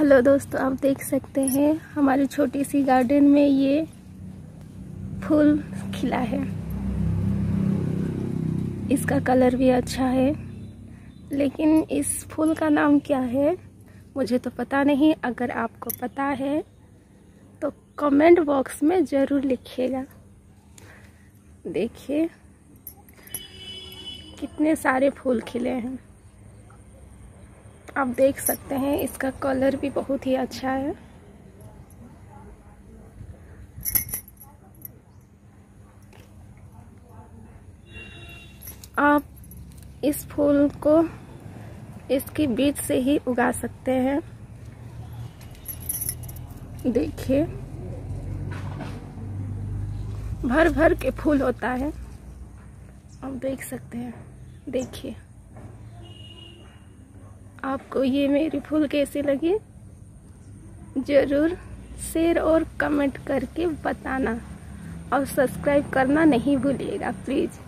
Hello दोस्तों, आप देख सकते हैं, हमारी छोटी सी गार्डन में ये फूल खिला है। इसका कलर भी अच्छा है, लेकिन इस फूल का नाम क्या है, मुझे तो पता नहीं। अगर आपको पता है तो कमेंट बॉक्स में ज़रूर लिखिएगा। देखिए, कितने सारे फूल खिले हैं। आप देख सकते हैं, इसका कलर भी बहुत ही अच्छा है। आप इस फूल को इसकी बीज से ही उगा सकते हैं। देखिए भर भर के फूल होता है। आप देख सकते हैं, देखिए। आपको ये मेरी फूल कैसी लगी? ज़रूर शेयर और कमेंट करके बताना और सब्सक्राइब करना नहीं भूलिएगा, प्लीज़।